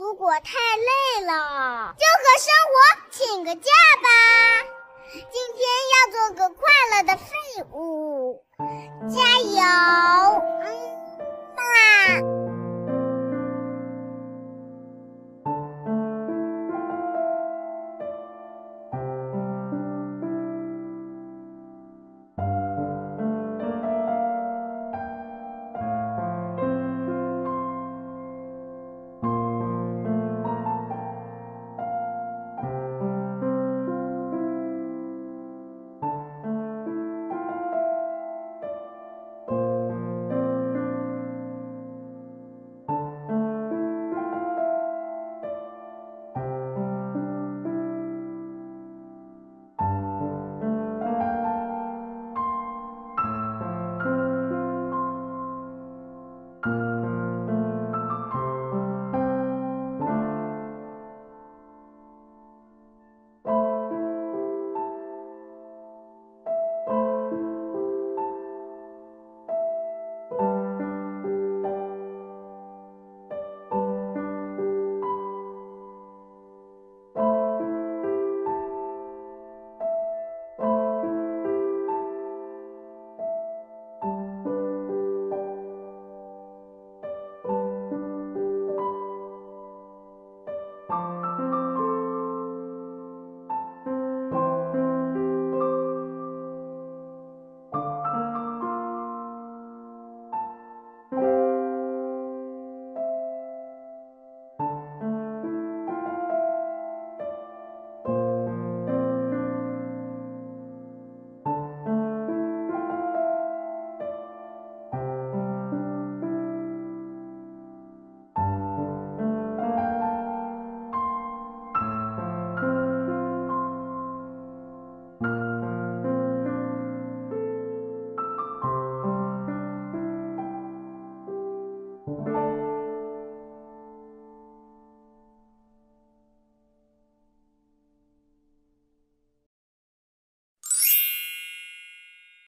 如果太累了就和生活请个假吧。今天要做个快乐的废物。